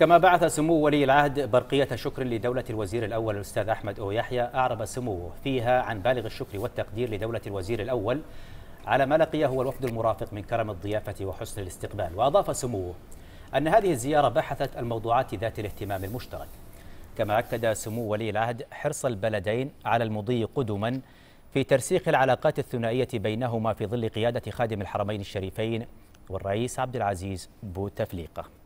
كما بعث سمو ولي العهد برقية شكر لدولة الوزير الأول الأستاذ أحمد أو يحيى أعرب سموه فيها عن بالغ الشكر والتقدير لدولة الوزير الأول على ما لقيه هو الوفد المرافق من كرم الضيافة وحسن الاستقبال. وأضاف سموه أن هذه الزيارة بحثت الموضوعات ذات الاهتمام المشترك. كما أكد سمو ولي العهد حرص البلدين على المضي قدما في ترسيخ العلاقات الثنائية بينهما في ظل قيادة خادم الحرمين الشريفين والرئيس عبد العزيز بوتفليقة.